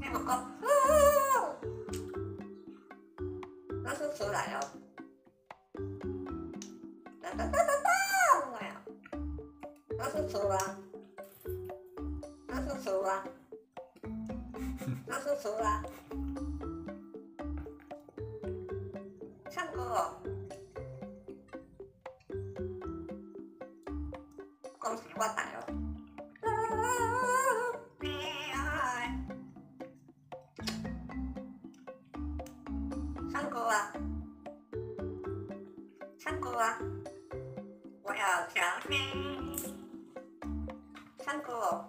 你不讲，老师出来了。哒哒哒哒哒！哎呀，老师出了，老师出了，老师出了，唱歌。恭喜发财哦！唱歌啊！唱歌啊！我要想你。唱歌！